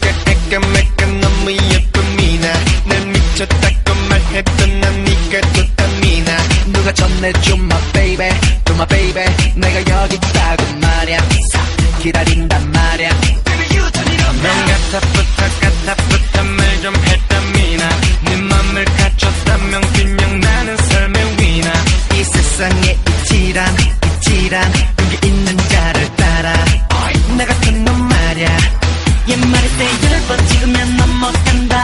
새까매까 너무 예쁜 미나 날 미쳤다고 말했던 난 니가 좋답니다 누가 전해줘 my baby 또 my 내가 여기 있다고 말야 사 기다린단 말야 넌 가타부터 가타부터 말 맘을 갖췄다면 그냥 나는 삶의 위나. 이 세상에 이치란 이치란 여기 있는 But until midnight, I'm a